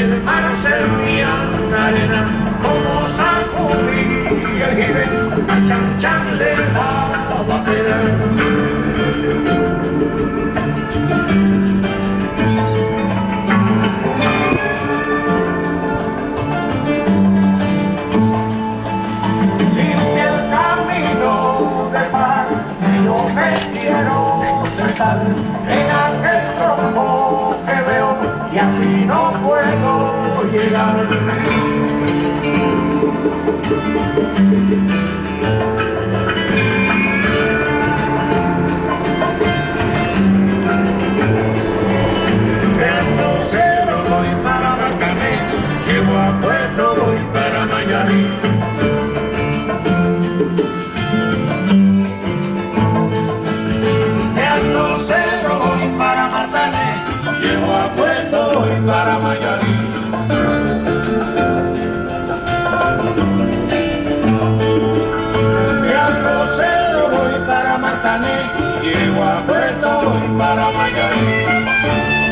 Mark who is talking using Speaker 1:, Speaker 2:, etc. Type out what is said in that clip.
Speaker 1: el mar servían arena, como sacudí el jibe, a Chan Chan le daba pena. Limpia el camino del mar, yo me quiero sentar en aquel tronco que veo, y así down everything. Yeah.